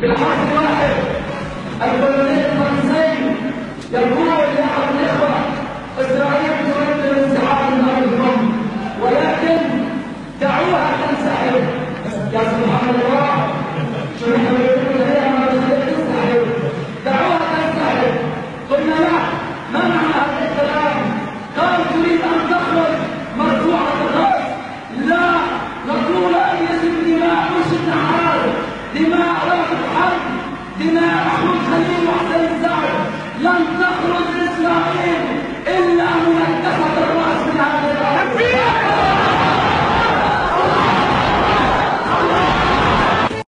بالحرف الواحد البرلمان الفرنسي يقول لاحد الاخوه اسرائيل تريد الانسحاب من ارضكم ولكن دعوها تنسحب يا سبحان الله شو نحن بنقول لها ما تنسحب دعوها تنسحب قلنا لا ما معنى هذا الكلام قال تريد ان تخرج مرفوعه الراس لا نقول أن يجب دماء مش النهار دماء دماء محمود خليل وحسين سعد لن تخرج اسرائيل